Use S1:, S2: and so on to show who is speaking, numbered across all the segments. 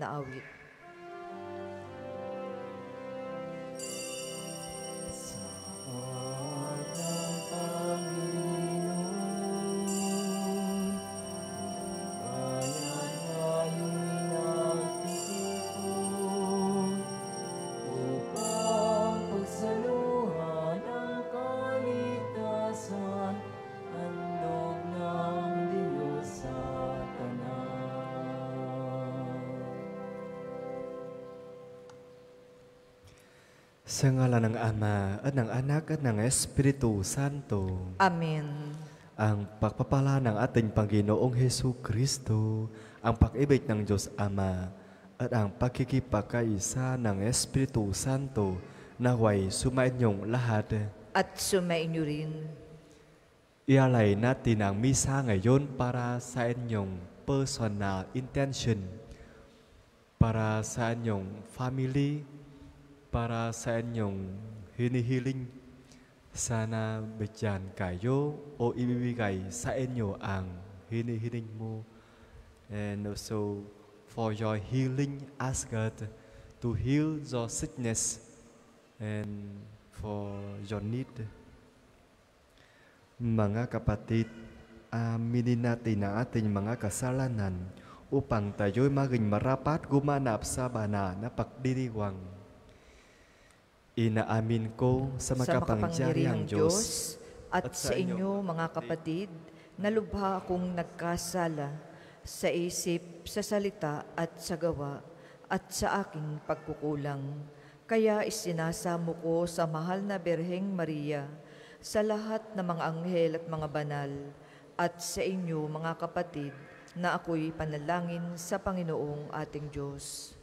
S1: na awit.
S2: Sa ngalan ng Ama at ng Anak at ng Espiritu Santo,
S1: Amen.
S2: ang pagpapala ng ating Panginoong Heso Kristo, ang pag-ibig ng Diyos Ama, at ang pagkikipagkaisa ng Espiritu Santo naway sumainyong lahat.
S1: At sumainyo rin.
S2: Ialay natin ang misa ngayon para sa inyong personal intention, para sa inyong family, para sa inyong hinihiling. Sana bechan kayo o ibibigay sa inyo ang hinihiling mo. And also for your healing, ask God to heal your sickness and for your need. Mga kapatid, aminin natin ang ating mga kasalanan upang tayo'y maging marapat gumanap sa bana na pagdiriwang. Inaamin ko sa makapangyarihang Diyos
S1: at sa inyo mga kapatid, na lubha akong nagkasala sa isip, sa salita at sa gawa at sa aking pagkukulang. Kaya isinasamo ko sa mahal na Berheng Maria, sa lahat ng mga anghel at mga banal, at sa inyo mga kapatid, na ako'y panalangin sa Panginoong ating Diyos.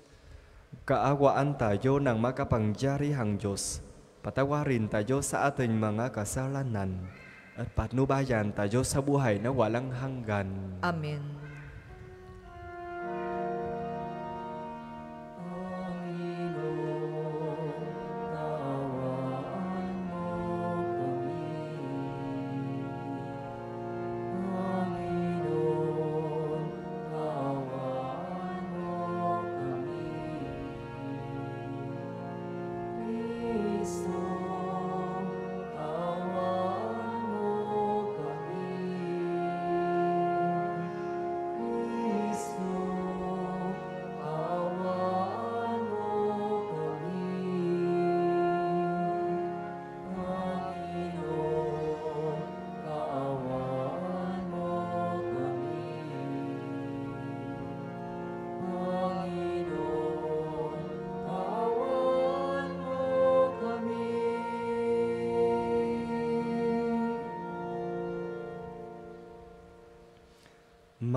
S2: Kaawaan tayo ng makapangyarihang Diyos. Patawarin tayo sa ating mga kasalanan at patnubayan tayo sa buhay na walang hanggan.
S1: Amen.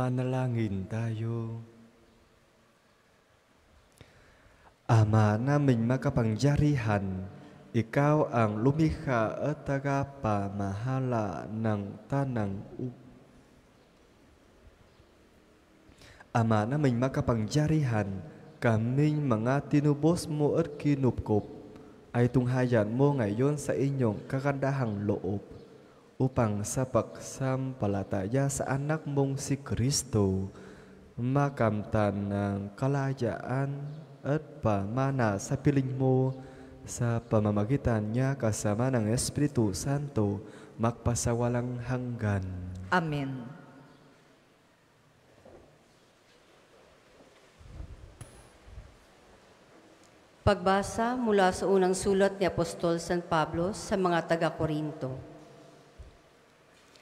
S2: Manalangin tayo. Ama naming makapangyarihan, ikaw ang lumikha at tagapamahala ng tanang u- Ama naming makapangyarihan, kaming mga tinubos mo at kinupkop ay tunghayan mo ngayon sa inyong kakandahang loob upang sa pagsampalataya sa anak mong si Kristo, makamtan ng kalayaan at pamana sa piling mo sa pamamagitan niya kasama ng Espiritu Santo magpasawalang hanggan.
S1: Amen.
S3: Pagbasa mula sa unang sulat ni Apostol San Pablo sa mga taga-Korinto.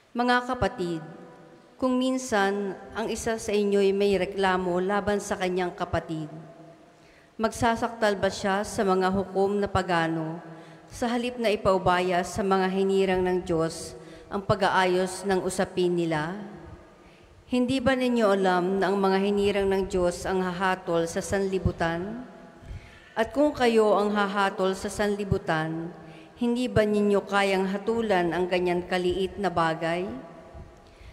S3: Mga kapatid, kung minsan ang isa sa inyo'y may reklamo laban sa kanyang kapatid, magsasaktal ba siya sa mga hukom na pagano sa halip na ipaubaya sa mga hinirang ng Diyos ang pag-aayos ng usapin nila? Hindi ba ninyo alam na ang mga hinirang ng Diyos ang hahatol sa sanlibutan? At kung kayo ang hahatol sa sanlibutan, hindi ba ninyo kayang hatulan ang ganyan kaliit na bagay?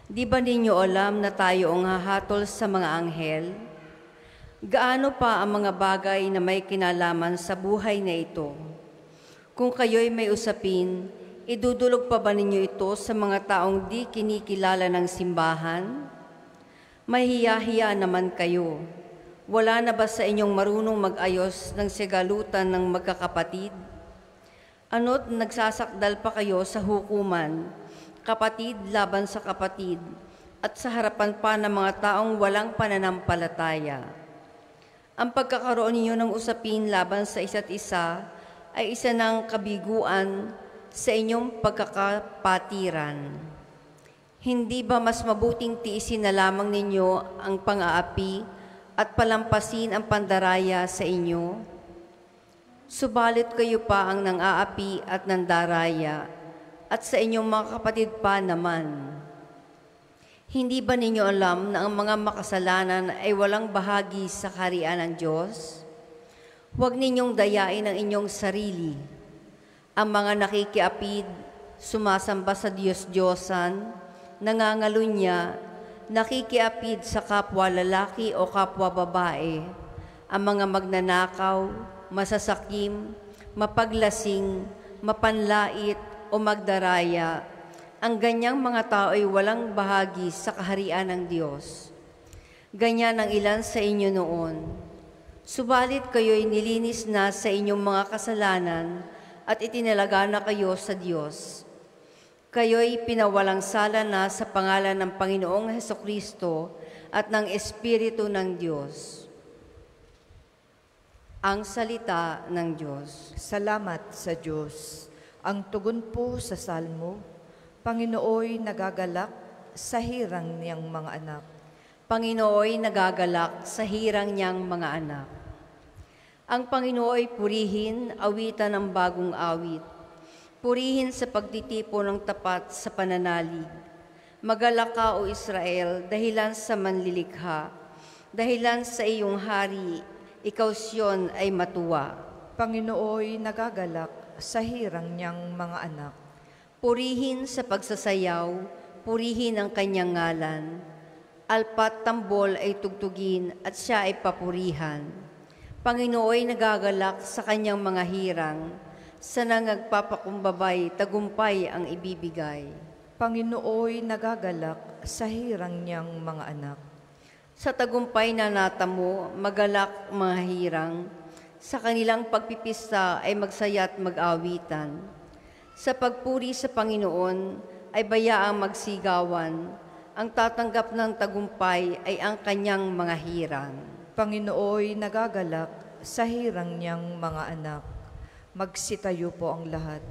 S3: Di ba ninyo alam na tayo ang hahatol sa mga anghel? Gaano pa ang mga bagay na may kinalaman sa buhay na ito? Kung kayo'y may usapin, idudulog pa ba ninyo ito sa mga taong di kinikilala ng simbahan? Mahiya-hiya naman kayo. Wala na ba sa inyong marunong mag-ayos ng sigalutan ng magkakapatid? Ano't nagsasakdal pa kayo sa hukuman, kapatid laban sa kapatid, at sa harapan pa ng mga taong walang pananampalataya? Ang pagkakaroon ninyo ng usapin laban sa isa't isa ay isa ng kabiguan sa inyong pagkakapatiran. Hindi ba mas mabuting tiisin na lamang ninyo ang pang-aapi at palampasin ang pandaraya sa inyo? Subalit kayo pa ang nang-aapi at nandaraya, at sa inyong mga kapatid pa naman. Hindi ba ninyo alam na ang mga makasalanan ay walang bahagi sa kaharian ng Diyos? Huwag ninyong dayain ang inyong sarili. Ang mga nakikiapid, sumasamba sa Diyos-Diyosan, nangangalunya, nakikiapid sa kapwa lalaki o kapwa babae, ang mga magnanakaw, masasakim, mapaglasing, mapanlait o magdaraya, ang ganyang mga tao ay walang bahagi sa kaharian ng Diyos. Ganyan ang ilan sa inyo noon. Subalit kayo'y nilinis na sa inyong mga kasalanan at itinalaga na kayo sa Diyos. Kayo'y pinawalang sala na sa pangalan ng Panginoong Heso Kristo at ng Espiritu ng Diyos. Ang salita ng Diyos.
S4: Salamat sa Diyos. Ang tugon po sa salmo, Panginooy nagagalak sa hirang niyang mga anak.
S3: Panginooy nagagalak sa hirang niyang mga anak. Ang Panginooy purihin, awitan ng bagong awit. Purihin sa pagtitipo ng tapat sa pananalig. Magalak ka, O Israel, dahilan sa manlilikha. Dahilan sa iyong hari, ikaw siyon ay matuwa.
S4: Panginooy nagagalak sa hirang niyang mga anak.
S3: Purihin sa pagsasayaw, purihin ang kanyang ngalan. Alpat tambol ay tugtugin at siya ay papurihan. Panginooy nagagalak sa kanyang mga hirang, sa nangagpapakumbabay, tagumpay ang ibibigay.
S4: Panginooy nagagalak sa hirang niyang mga anak.
S3: Sa tagumpay na natamo, magalak mga hirang, sa kanilang pagpipista ay magsaya't mag-awitan. Sa pagpuri sa Panginoon ay bayaang magsigawan, ang tatanggap ng tagumpay ay ang kanyang mga hirang.
S4: Panginooy nagagalak sa hirang niyang mga anak. Magsitayo po ang lahat.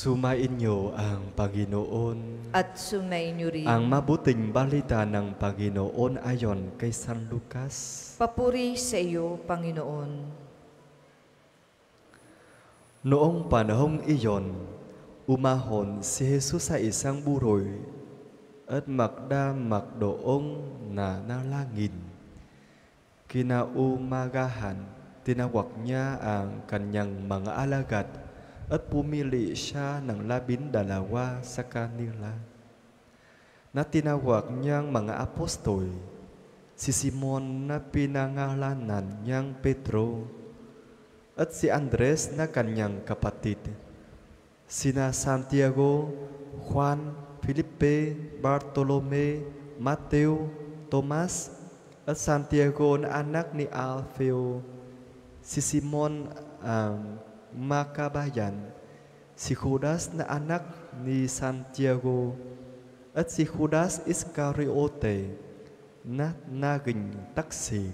S2: Sumain niyo ang Panginoon.
S4: At sumainyo rin.
S2: Ang mabuting balita ng Panginoon ayon kay San Lucas.
S4: Papuri sa iyo, Panginoon.
S2: Noong panahong iyon, umahon si Jesus sa isang buroy at makda makdoong na nalangin. Kinaumagahan, tinawag niya ang kanyang mga alagad at pumili siya ng labindalawa sa kanila. Na tinawag niyang mga apostol, si Simon na pinangalanan niyang Pedro, at si Andres na kanyang kapatid, sina Santiago, Juan, Felipe, Bartolome, Mateo, Tomas, at Santiago na anak ni Alfeo, si Simon ang makabayan, si Judas na anak ni Santiago, at si Judas Iscariote na naging taksim.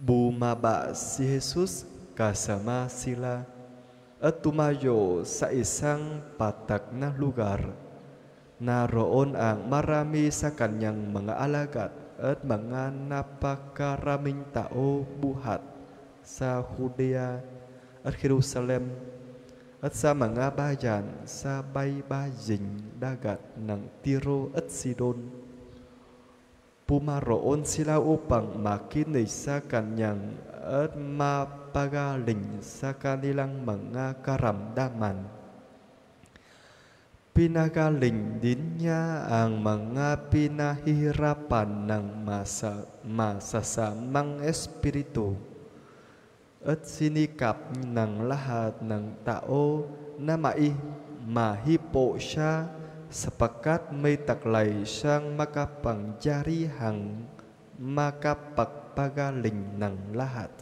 S2: Bumaba si Jesus kasama sila at tumayo sa isang patak na lugar. Naroon ang marami sa kanyang mga alagat at mga napakaraming tao buhat sa Judea at Jerusalem at sa mga bayan sa baybaying dagat ng Tiro at Sidon. Pumaroon sila upang makinig sa kanyang at mapagaling sa kanilang mga karamdaman. Pinagaling din niya ang mga pinahihirapan ng masa, masasamang espiritu at sinikap ng lahat ng tao na mai, mahipo siya sapagkat may taklay siyang makapangyarihang makapagpagaling ng lahat.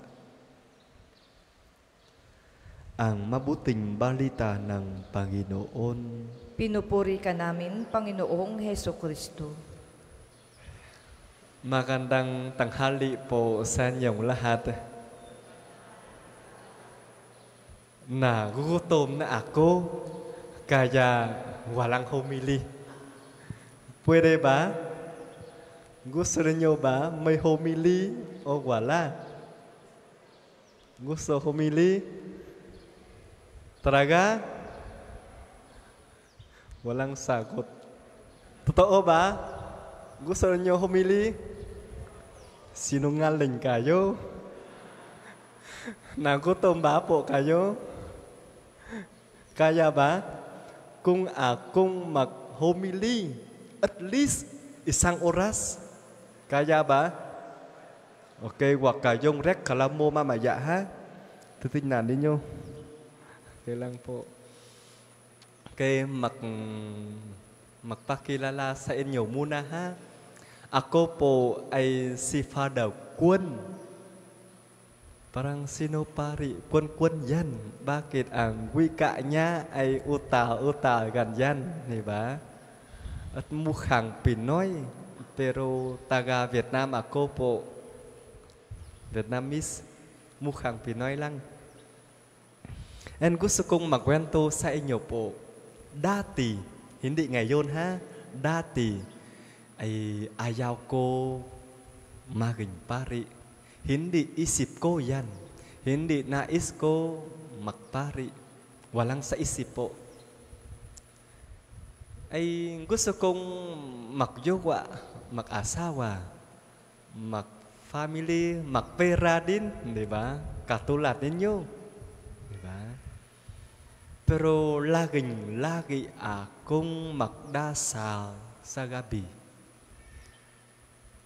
S2: Ang mabuting balita ng Panginoon.
S4: Pinupuri ka namin, Panginoong Heso Kristo.
S2: Magandang tanghali po sa inyong lahat. Nagugutom na ako, kaya walang humili. Pwede ba? Gusto niyo ba may humili o wala? Gusto humili? Talaga? Walang sagot. Totoo ba? Gusto niyo humili? Sinungaling kayo? Nagutom ba po kayo? Kaya ba? Kung akong maghumili, at least isang oras, kaya ba? Okay, wag kayong rek, kala mo mamaya ha? Titignan ninyo. Okay lang po. Okay, mag, magpakilala sa inyo muna ha. Ako po ay si Father Kun. Parang sinopari, kun-kun yan. Bakit ang wika niya ay utal-utal ganyan, di ba? At mukhang Pinoy, pero taga Vietnam ako po. Vietnamese, mukhang Pinoy lang. And gusto kong magkwento sa inyo po, dati, hindi ngayon ha, dati, ay ayaw ko maging pari hindi isip ko yan. Hindi nais ko magpari. Walang sa isip po. Ay gusto kong magjowa, mag-asawa, mag-family, magpera din, di ba? Katulad ninyo. Di ba? Pero laging lagi akong magdasal sa gabi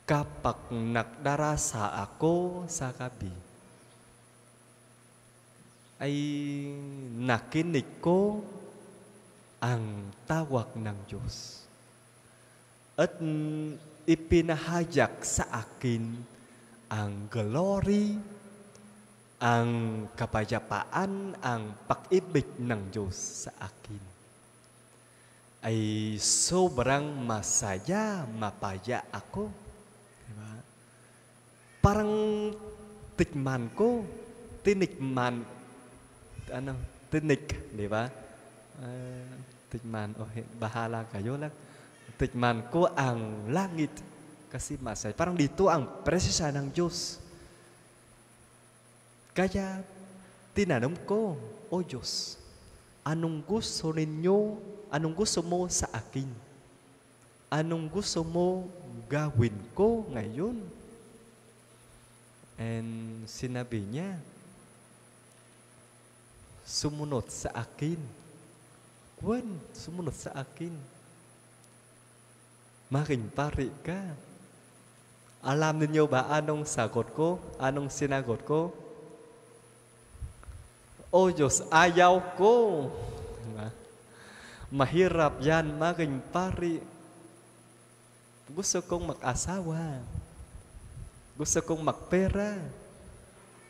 S2: kapag nagdarasa ako sa gabi, ay nakinig ko ang tawag ng Diyos. At ipinahayag sa akin ang glory, ang kapayapaan, ang pag-ibig ng Diyos sa akin. Ay sobrang masaya, mapaya ako Parang tikman ko, tinikman, ano, tinik, di ba? Uh, tikman, oh, bahala kayo lang. Tikman ko ang langit kasi masay. Parang dito ang presensya ng Diyos. Kaya tinanong ko, O Diyos, anong gusto ninyo, anong gusto mo sa akin? Anong gusto mo gawin ko ngayon? And sinabi niya, sumunod sa akin. Kwan, sumunod sa akin. Making pari ka. Alam niyo ba anong sagot ko? Anong sinagot ko? O Diyos, ayaw ko. Mahirap yan, maging pari. Gusto kong mag-asawa. Gusto kong magpera.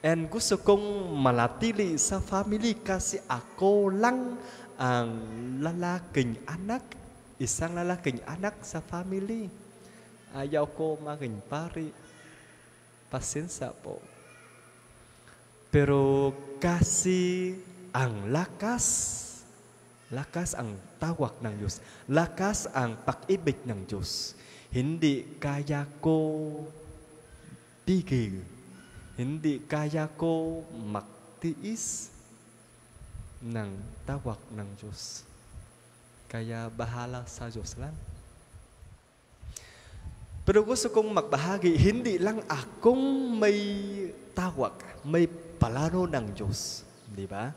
S2: And gusto kong malatili sa family kasi ako lang ang lalaking anak, isang lalaking anak sa family. Ayaw ko maging pari. Pasensya po. Pero kasi ang lakas, lakas ang tawag ng Diyos. Lakas ang pag-ibig ng Diyos. Hindi kaya ko pigil. Hindi kaya ko magtiis ng tawag ng Diyos. Kaya bahala sa Diyos lang. Pero gusto kong magbahagi, hindi lang akong may tawag, may palano ng Diyos. Di ba?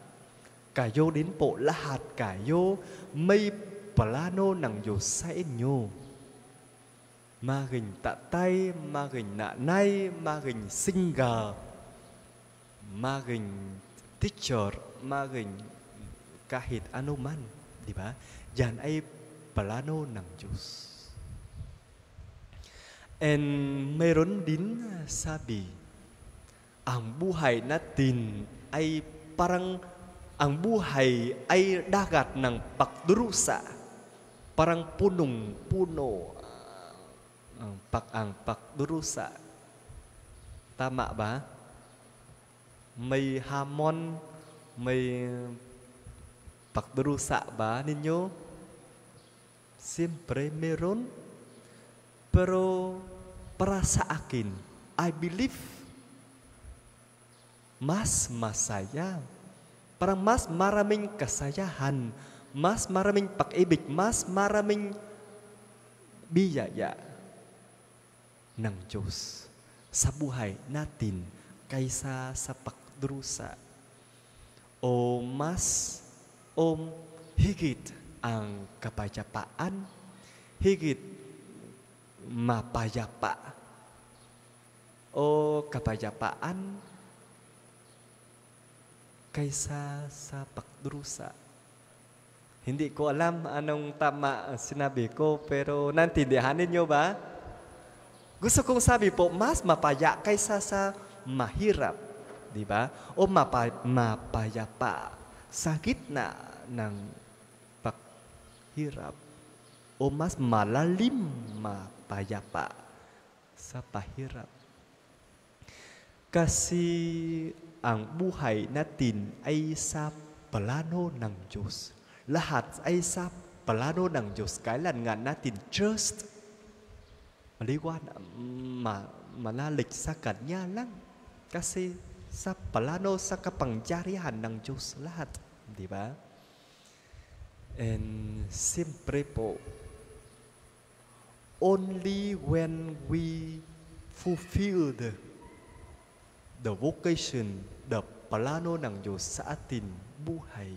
S2: Kayo din po, lahat kayo may plano ng Diyos sa inyo. Maging tatay, maging nanay, maging single, maging teacher, maging kahit ano man. Di ba? Yan ay plano ng Diyos. And mayroon din sabi, ang buhay natin ay parang ang buhay ay dagat ng pagdurusa. Parang punong-puno ang pak ang pagdurusa. Tama ba? May hamon, may pagdurusa ba ninyo? Siyempre meron. Pero para sa akin, I believe mas masaya. Parang mas maraming kasayahan, mas maraming pag-ibig, mas maraming biyaya ng Diyos sa buhay natin kaysa sa pagdurusa. O mas o higit ang kapayapaan, higit mapayapa o kapayapaan kaysa sa pagdurusa. Hindi ko alam anong tama sinabi ko, pero nantindihan ninyo ba? Gusto kong sabi po, mas mapaya kaysa sa mahirap. Di ba? O mapa, mapayapa sa gitna ng paghirap. O mas malalim mapayapa sa pahirap. Kasi ang buhay natin ay sa plano ng Diyos. Lahat ay sa plano ng Diyos. Kailan nga natin just maliwan, ma, manalik sa Kanya lang. Kasi sa plano, sa kapangyarihan ng Diyos lahat. Di ba? And siyempre po, only when we fulfilled the vocation, the plano ng Diyos sa atin buhay,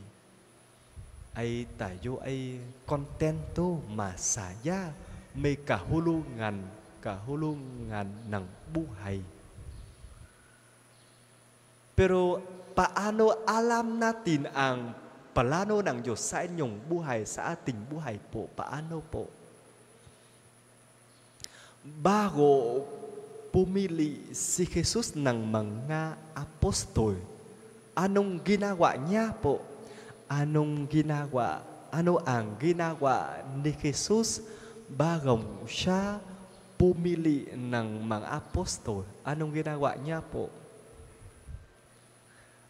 S2: ay tayo ay kontento, masaya, may kahulungan, kahulungan ng buhay. Pero paano alam natin ang plano ng Diyos sa inyong buhay, sa ating buhay po? Paano po? Bago pumili si Jesus ng mga apostol, anong ginawa niya po? Anong ginawa? Ano ang ginawa ni Jesus bago siya pumili ng mga apostol? Anong ginawa niya po?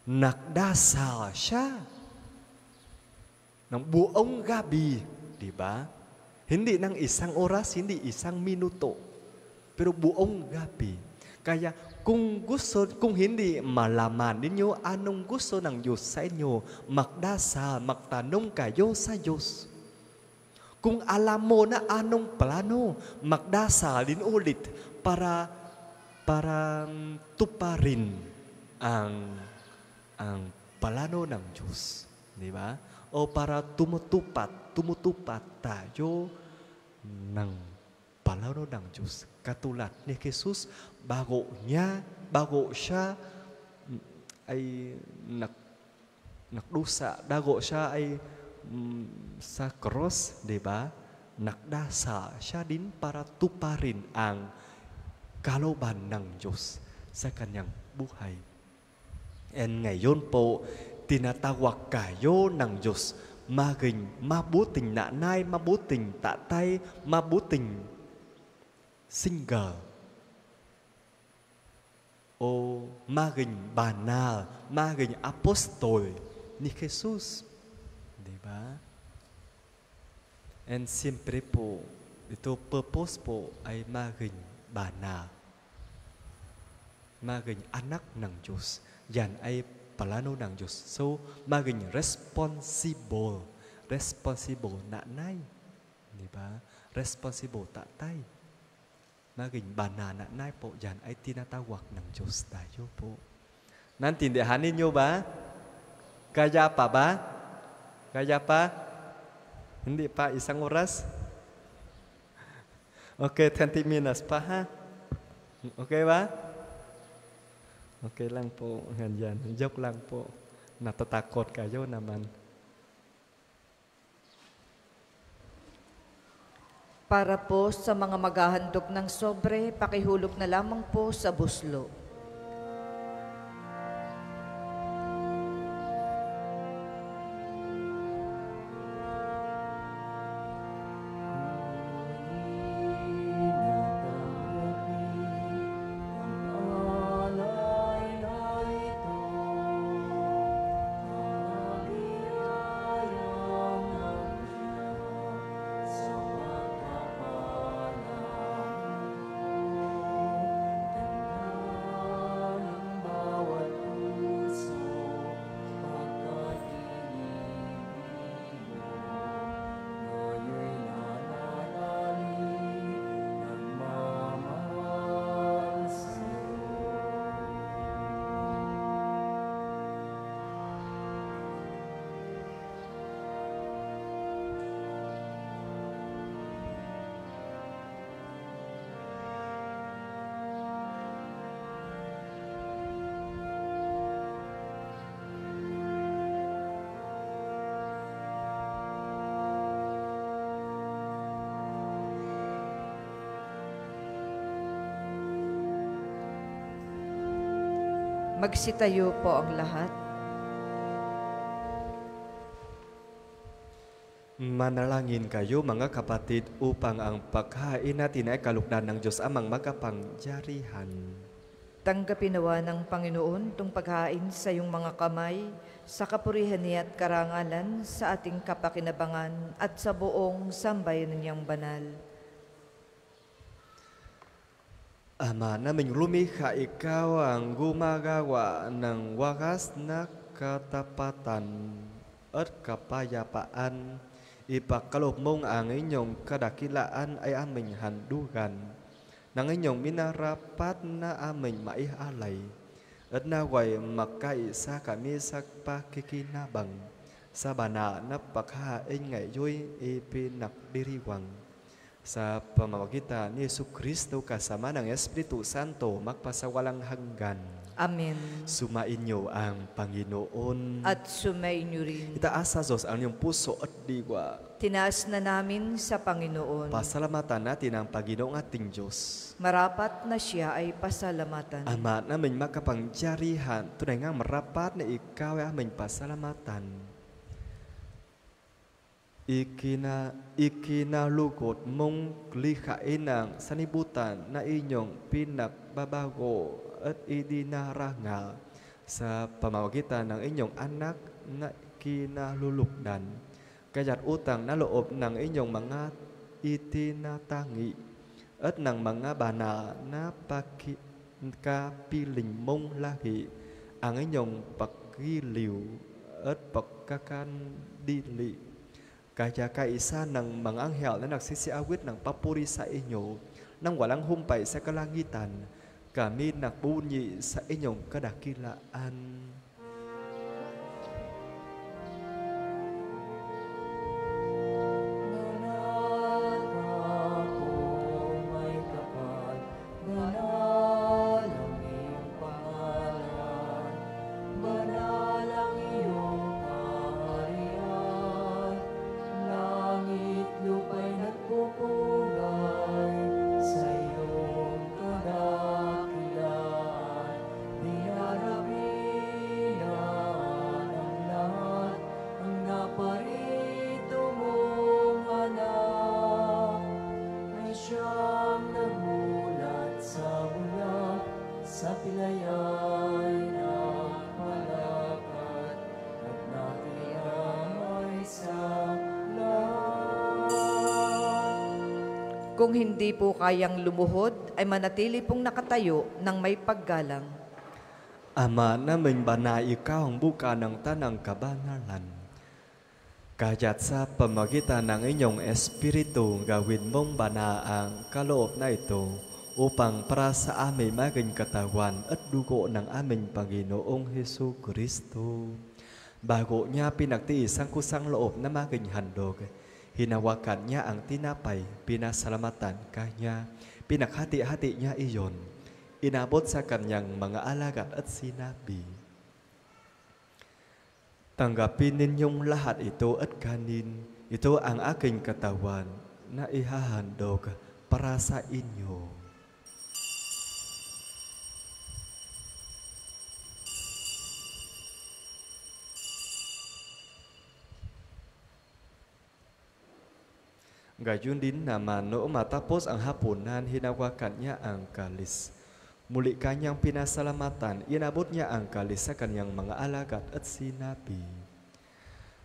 S2: Nagdasal siya ng buong gabi, di ba? Hindi ng isang oras, hindi isang minuto, pero buong gabi. Kaya kung gusto, kung hindi malaman ninyo anong gusto ng Diyos sa inyo, magdasal, magtanong kayo sa Diyos. Kung alam mo na anong plano, magdasal din ulit para para tuparin ang ang plano ng Diyos, di ba? O para tumutupad, tumutupad tayo ng plano ng Diyos. Katulad ni Jesus, bago niya, bago siya ay nak, nakdusa, bago siya ay sakros, deba. Nakdasa siya para tuparin ang kaloban ng Diyos sa kanyang buhay. And ngayon po, tinatawag kayo ng Diyos maging mabuting nanay, mabuting tatay, mabuting single. O maging banal, maging apostol ni Jesus. Di ba? And siyempre po, ito purpose po ay maging banal. Maging anak ng Diyos. Yan ay plano ng Diyos. So, maging responsible. Responsible nanay. Di ba? Responsible tatay. Maging banana nanay po. Yan ay tinatawag ng Diyos tayo po. Nantindihan ninyo ba? Kaya pa ba? Kaya pa? Hindi pa? Isang oras? Okay, 20 minutes pa ha? Okay ba? Okay lang po, ganyan. Joke lang po. Natatakot kayo naman.
S4: Para po sa mga maghahandog ng sobre, pakihulog na lamang po sa buslo. Magsitayo po ang lahat.
S2: Manalangin kayo mga kapatid upang ang paghain natin ay kalugdan ng Diyos amang magapangyarihan.
S4: Tanggapin nawa ng Panginoon itong paghain sa iyong mga kamay, sa kapurihan niya at karangalan, sa ating kapakinabangan at sa buong sambayan niyang banal.
S2: Ama naming lumikha, ikaw ang gumagawa ng wagas na katapatan at kapayapaan. Ipakalob mong ang inyong kadakilaan ay aming handugan. Nang inyong minarapat na aming maihalay. At naway makaisa kami sa pakikinabang. Sa bana na paghain ri ipinakdiriwang sa pamamagitan ni Yesu Kristo kasama ng Espiritu Santo magpasawalang hanggan.
S4: Amen.
S2: Sumainyo ang Panginoon.
S4: At sumainyo rin.
S2: Itaas sa Diyos ang iyong puso at diwa.
S4: Tinaas na namin sa Panginoon.
S2: Pasalamatan natin ang Panginoong ating Diyos.
S4: Marapat na siya ay pasalamatan.
S2: Ama namin makapangyarihan, tunay nga marapat na ikaw ay aming pasalamatan. Ikina, lugo't mong li kha inang sanibutan na inyong pinagbabago at idinarangal sa pamamagitan ng inyong anak na kinalulukdan. Kaya't utang na loob ng inyong mga itinatangi at ng mga bana na paki, kapiling mong lahi ang inyong pagkiliw at pagkakandili. Kaya kaisa ng mga anghel na nagsisiawit ng papuri sa inyo nang walang humpay sa kalangitan, kami nagbunyi sa inyong kadakilaan.
S4: Kung hindi po kayang lumuhod, ay manatili pong nakatayo ng may paggalang.
S2: Ama namin bana ikaw ang buka ng tanang kabanalan. Kaya't sa pamagitan ng inyong espiritu, gawin mong bana ang kaloob na ito upang para sa aming maging katawan at dugo ng aming Panginoong Heso Kristo. Bago niya pinagtiis ang kusang loob na maging handog, hinawakan niya ang tinapay, pinasalamatan kanya, pinaghati-hati niya iyon, inabot sa kanyang mga alagad at sinabi, Tanggapin ninyong lahat ito at kanin, ito ang aking katawan na ihahandog para sa inyo. Gayon din naman matapos ang hapunan, hinawakan niya ang kalis. Muli kanyang pinasalamatan, inabot niya ang kalis sa kanyang mga alagad at sinabi,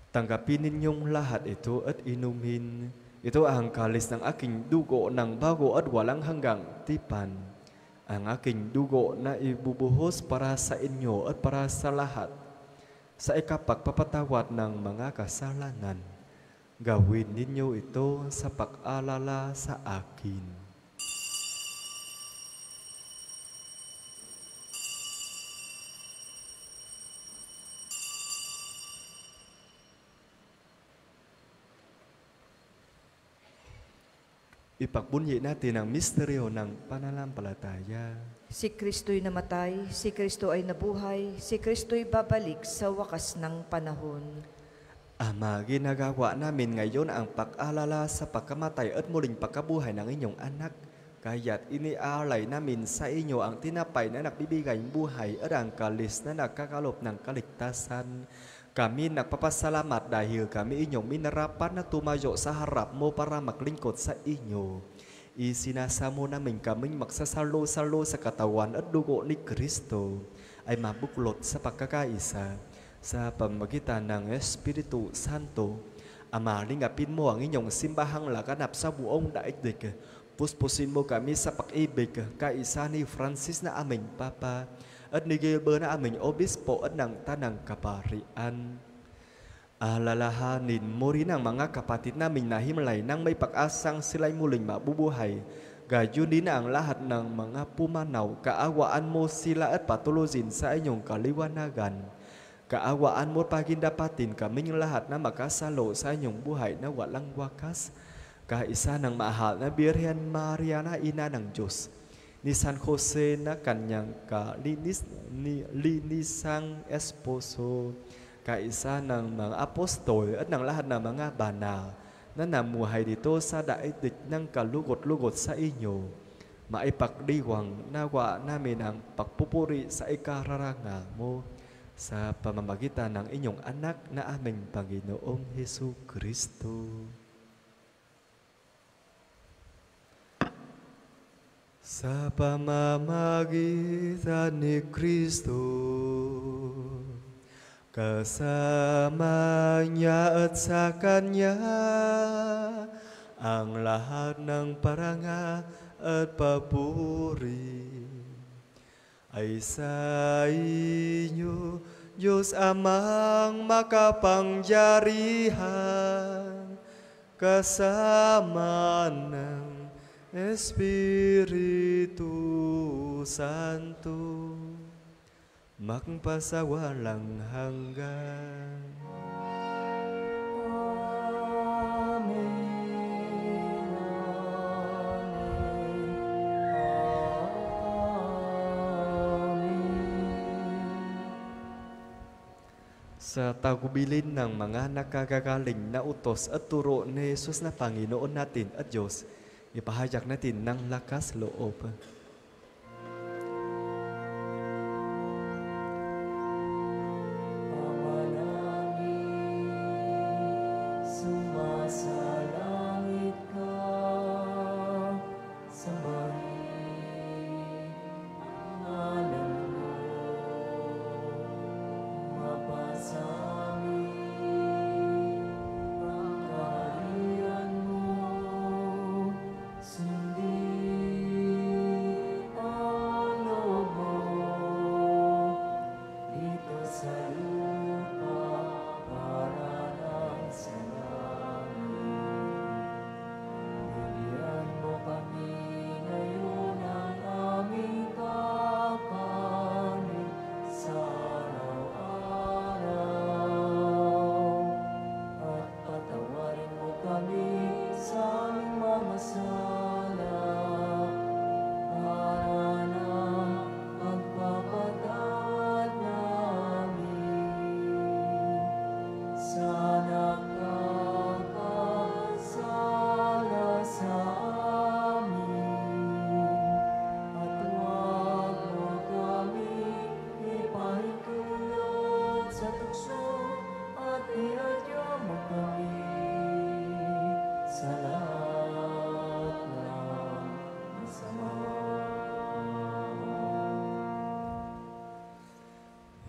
S2: Tanggapin ninyong lahat ito at inumin. Ito ang kalis ng aking dugo ng bago at walang hanggang tipan. Ang aking dugo na ibubuhos para sa inyo at para sa lahat sa ikapagpapatawad ng mga kasalanan. Gawin ninyo ito sa pag-alala sa akin. Ipagbunyi natin ang misteryo ng pananampalataya.
S4: Si Kristo'y namatay, si Kristo ay nabuhay, si Kristo'y babalik sa wakas ng panahon.
S2: Ama, ginagawa namin ngayon ang pag-alala sa pagkamatay at muling pagkabuhay ng inyong anak. Kaya't inialay namin sa inyo ang tinapay na nagbibigay buhay at ang kalis na nagkakalop ng kaligtasan. Kami nagpapasalamat dahil kami inyong minarapan na tumayo sa harap mo para maglingkod sa inyo. Isinasamo namin kaming magsasalo-salo sa katawan at dugo ni Kristo ay mabuklot sa pagkakaisa sa pamagitan ng Espiritu Santo. Ama, lingapin mo ang inyong simbahang laganap sa buong daigdig. Puspusin mo kami sa pag-ibig, kaisa ni Francis na aming Papa, at ni Gilbert na aming Obispo at ng Tanang Kaparian. Alalahanin mo rin ang mga kapatid naming na himlay nang may pag-asang sila'y muling mabubuhay. Gayon din ang lahat ng mga pumanaw, kaawaan mo sila at patulusin sa inyong kaliwanagan. Kaawaan mo pagindapatin kaming lahat na makasalo sa inyong buhay na walang wakas. Kaisa ng mahal na Birhen Maria na ina ng Diyos, ni San Jose na kanyang kalinis, ni, linisang esposo, kaisa ng mga apostol at ng lahat ng mga banal na namuhay dito sa daigdig ng kalugot-lugot sa inyo. Maipagdiwang nawa namin ang pagpupuri sa ikararanga mo sa pamamagitan ng inyong anak na aming Panginoong Heso Kristo. Sa pamamagitan ni Kristo, kasama niya at sa Kanya, ang lahat ng paranga at papuri ay sa inyo, Diyos amang makapangyarihan, kasama ng Espiritu Santo, magpasawalang hanggan. Sa tagubilin ng mga nakagagaling na utos at turo ni Jesus na Panginoon natin at Diyos, ipahayag natin ng lakas loob.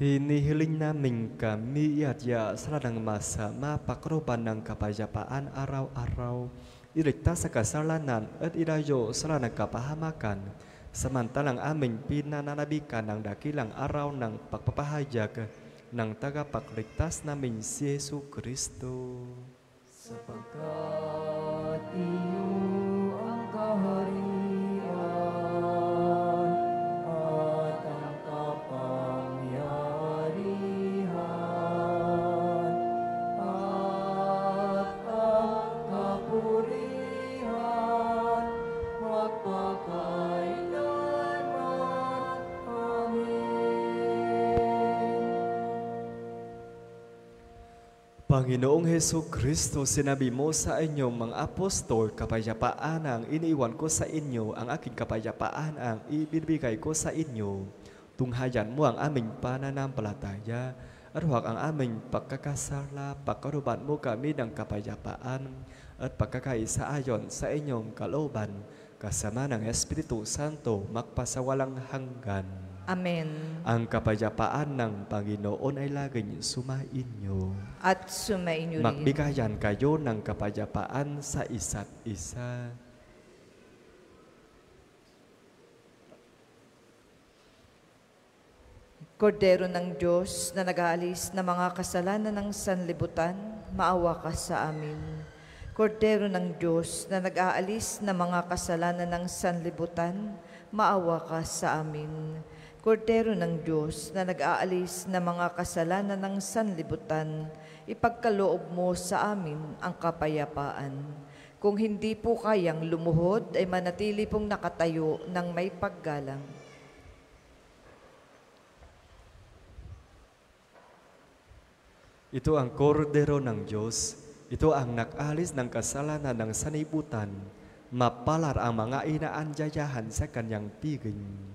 S2: Hinihiling namin kami iadya sa ng masa mapakroban ng kapayapaan araw-araw, iligtas sa kasalanan at idayo sa kapahamakan, samantalang aming pinananabikan ng dakilang araw ng pagpapahayag ng tagapagligtas namin si Yesu Kristo.
S4: Sapagkat iyo
S2: Panginoong Heso Kristo, sinabi mo sa inyong mga apostol, kapayapaan ang iniiwan ko sa inyo, ang aking kapayapaan ang ibibigay ko sa inyo. Tunghayan mo ang aming pananampalataya, at huwag ang aming pagkakasala, pagkaruban mo kami ng kapayapaan, at pagkakaisa ayon sa inyong kalooban, kasama ng Espiritu Santo, magpasawalang hanggan.
S1: Amen.
S2: Ang kapayapaan ng Panginoon ay laging sumainyo.
S1: At sumainyo rin.
S2: Magbigayan kayo ng kapayapaan sa isa't isa.
S1: Kordero ng Diyos na nag-aalis ng mga kasalanan ng sanlibutan, maawa ka sa amin. Kordero ng Diyos na nag-aalis ng mga kasalanan ng sanlibutan, maawa ka sa amin. Kordero ng Diyos na nag-aalis ng mga kasalanan ng sanlibutan, ipagkaloob mo sa amin ang kapayapaan. Kung hindi po kayang lumuhod, ay manatili pong nakatayo ng may paggalang.
S2: Ito ang kordero ng Diyos. Ito ang nag-alis ng kasalanan ng sanibutan. Mapalar ang mga inaanyayahan sa kanyang piging.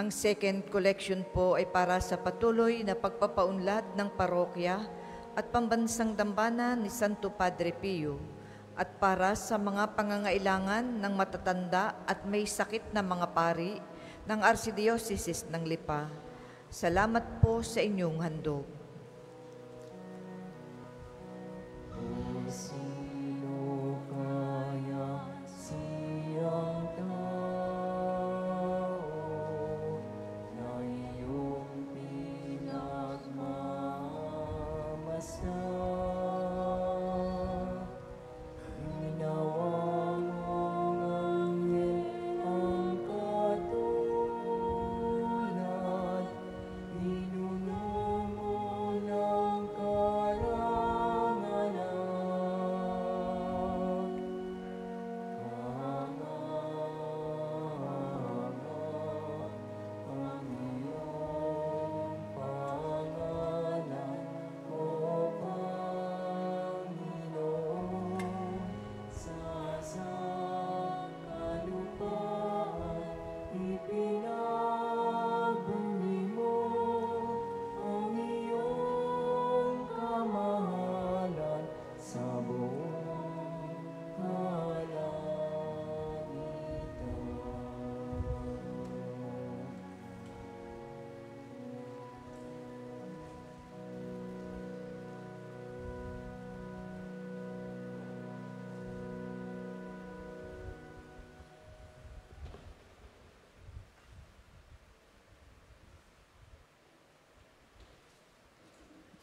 S4: Ang
S1: second collection po ay para sa patuloy na pagpapaunlad ng parokya at pambansang dambana ni Santo Padre Pio
S4: at para sa mga pangangailangan ng matatanda at may sakit na mga pari ng Archdiocese ng Lipa. Salamat po sa inyong handog.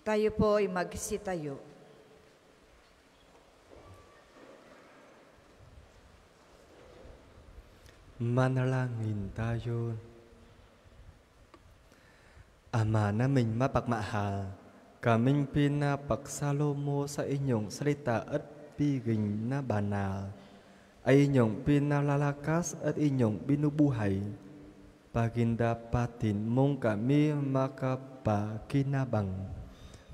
S4: Tayo po ay magsitayo.
S2: Manalangin tayo. Ama naming mapagmahal, kaming pinapaksalo mo sa inyong salita at biging na banal, ay inyong pinalalakas at inyong binubuhay. Pagindapatin mong kami makapakinabang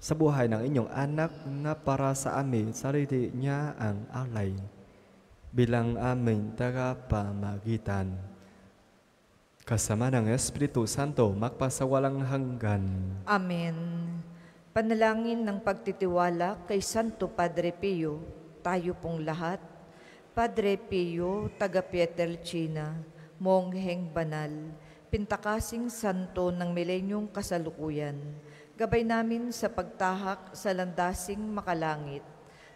S2: sa buhay ng inyong anak na para sa amin sarili niya ang alay bilang aming tagapamagitan. Kasama ng Espiritu Santo, magpasawalang hanggan.
S4: Amen. Panalangin ng pagtitiwala kay Santo Padre Pio, tayo pong lahat. Padre Pio, taga Pietrelcina, mongheng banal, pintakasing santo ng milenyong kasalukuyan, gabay namin sa pagtahak sa landasing makalangit,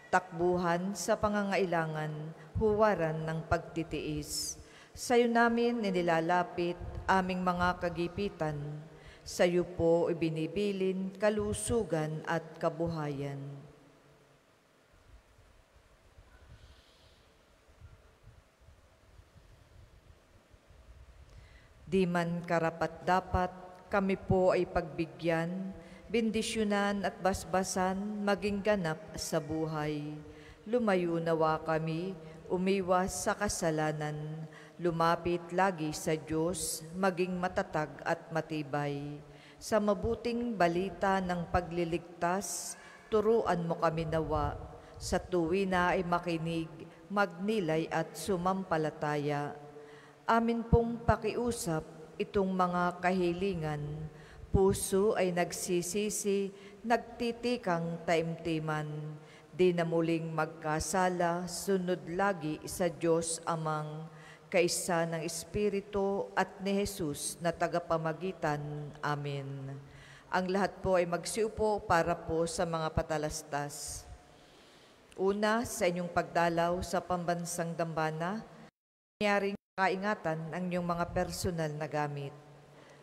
S4: takbuhan sa pangangailangan, huwaran ng pagtitiis. Sa'yo namin inilalapit aming mga kagipitan, sa'yo po ibinibilin kalusugan at kabuhayan. Di man karapat dapat kami po ay pagbigyan, bendisyonan at basbasan maging ganap sa buhay. Lumayo nawa kami, umiwas sa kasalanan, lumapit lagi sa Diyos, maging matatag at matibay. Sa mabuting balita ng pagliligtas, turuan mo kami nawa. Sa tuwi na ay makinig, magnilay at sumampalataya. Amin pong pakiusap itong mga kahilingan. Puso ay nagsisisi, nagtitikang taimtiman. Di na muling magkasala, sunod lagi sa Diyos amang kaisa ng Espiritu at ni Jesus na tagapamagitan. Amen. Ang lahat po ay magsiupo para po sa mga patalastas. Una, sa inyong pagdalaw sa pambansang dambana, nangyaring kaingatan ang inyong mga personal na gamit.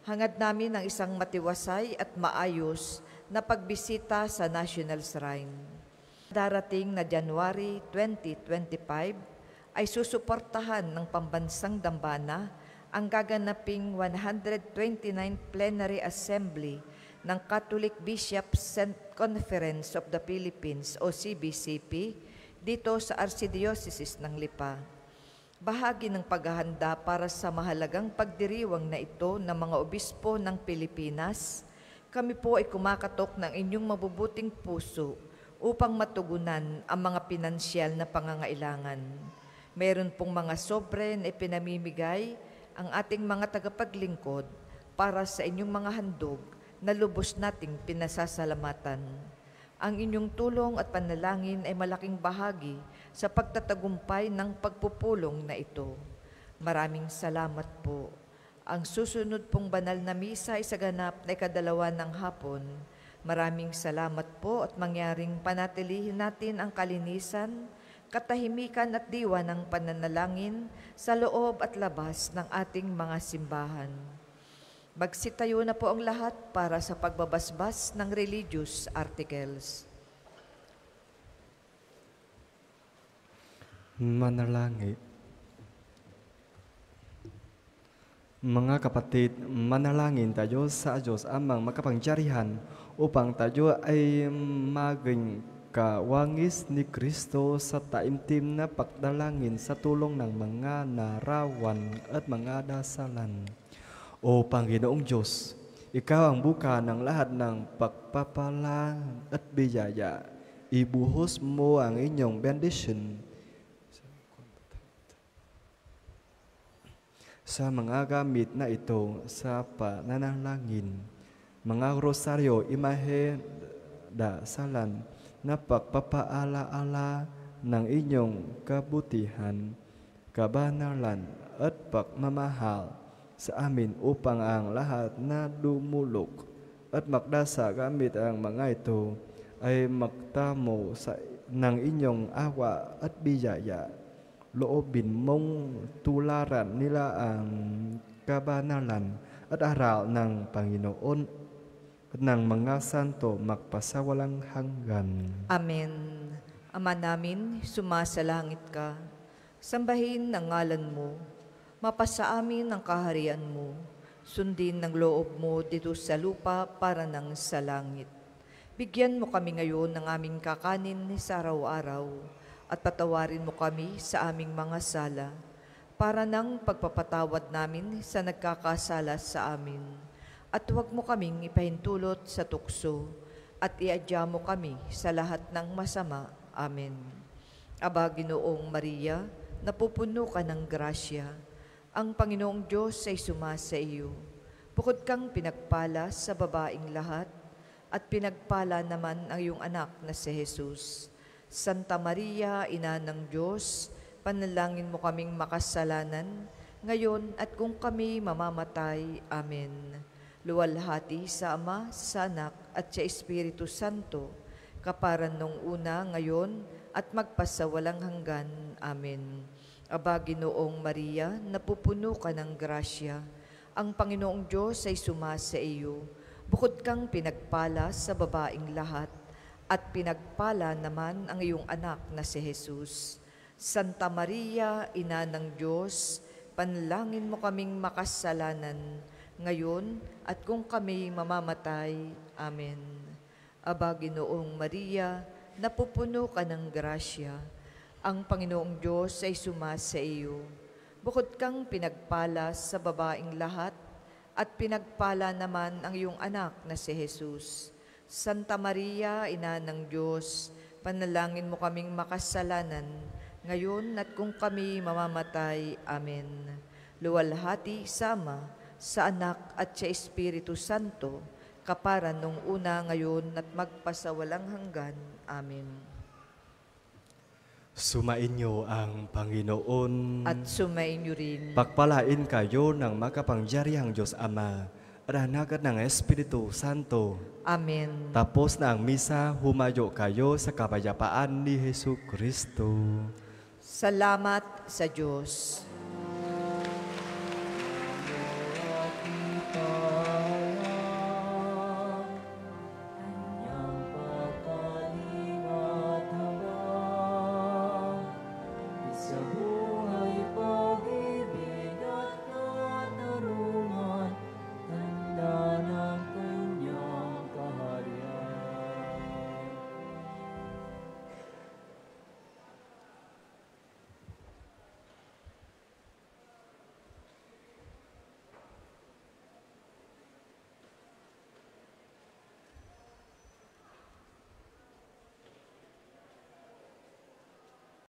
S4: Hangad namin ang isang matiwasay at maayos na pagbisita sa National Shrine. Darating na January 2025 ay susuportahan ng pambansang dambana ang gaganaping 129th Plenary Assembly ng Catholic Bishops' Conference of the Philippines o CBCP dito sa Archdiocese ng Lipa. Bahagi ng paghahanda para sa mahalagang pagdiriwang na ito ng mga obispo ng Pilipinas, kami po ay kumakatok ng inyong mabubuting puso upang matugunan ang mga pinansyal na pangangailangan. Meron pong mga sobre na ipinamimigay ang ating mga tagapaglingkod para sa inyong mga handog na lubos nating pinasasalamatan. Ang inyong tulong at panalangin ay malaking bahagi sa pagtatagumpay ng pagpupulong na ito. Maraming salamat po. Ang susunod pong banal na misa ay sa ganap na ikadalawa ng hapon. Maraming salamat po at mangyaring panatilihin natin ang kalinisan, katahimikan at diwa ng pananalangin sa loob at labas ng ating mga simbahan. Magsitayo na po ang lahat para sa pagbabasbas ng religious articles.
S2: Manalangin. Mga kapatid, manalangin tayo sa Diyos amang makapangyarihan upang tayo ay maging kawangis ni Kristo sa taimtim na pagdalangin sa tulong ng mga narawan at mga dasalan. O Panginoong Diyos, Ikaw ang buka ng lahat ng pagpapala at biyaya. Ibuhos mo ang inyong benediction sa mga gamit na ito sa pananalangin. Mga rosaryo, imahe, dasalan na pagpapaala-ala ng inyong kabutihan, kabanalan at pagmamahal sa amin upang ang lahat na dumulok at magdasa gamit ang mga ito ay magtamo sa ng inyong awa at biyaya loobin mong tularan nila ang kabanalan at aral ng Panginoon at ng mga santo magpasawalang hanggan.
S4: Amen. Ama namin, sumasalangit ka. Sambahin ang ngalan mo. Mapasa amin ang kaharian mo. Sundin ng loob mo dito sa lupa para ng sa langit. Bigyan mo kami ngayon ng aming kakanin sa araw-araw at patawarin mo kami sa aming mga sala para ng pagpapatawad namin sa nagkakasala sa amin. At huwag mo kaming ipahintulot sa tukso at iadya mo kami sa lahat ng masama. Amen. Aba, Ginoong Maria, napupuno ka ng grasya. Ang Panginoong Diyos ay sumasa iyo. Bukod kang pinagpala sa babaing lahat, at pinagpala naman ang iyong anak na si Jesus. Santa Maria, Ina ng Diyos, panalangin mo kaming makasalanan, ngayon at kung kami mamamatay. Amen. Luwalhati sa Ama, sa Anak, at sa Espiritu Santo, kaparan nung una, ngayon, at magpasawalang hanggan. Amen. Aba, Ginoong Maria, napupuno ka ng grasya. Ang Panginoong Diyos ay sumasa iyo. Bukod kang pinagpala sa babaing lahat, at pinagpala naman ang iyong anak na si Jesus. Santa Maria, Ina ng Diyos, panlangin mo kaming makasalanan, ngayon at kung kami mamamatay. Amen. Aba, Ginoong Maria, napupuno ka ng grasya. Ang Panginoong Diyos ay sumasa iyo. Bukod kang pinagpala sa babaing lahat, at pinagpala naman ang iyong anak na si Jesus. Santa Maria, Ina ng Diyos, panalangin mo kaming makasalanan, ngayon at kung kami mamamatay. Amen. Luwalhati sama sa anak at sa Espiritu Santo, kaparan nung una ngayon at magpasawalang hanggan. Amen.
S2: Sumainyo ang Panginoon.
S4: At sumainyo rin.
S2: Pagpalain kayo ng makapangyarihang Diyos Ama, Ranagat ng Espiritu Santo.
S4: Amen.
S2: Tapos na ang misa, humayo kayo sa kapayapaan ni Hesu Kristo.
S4: Salamat sa Diyos.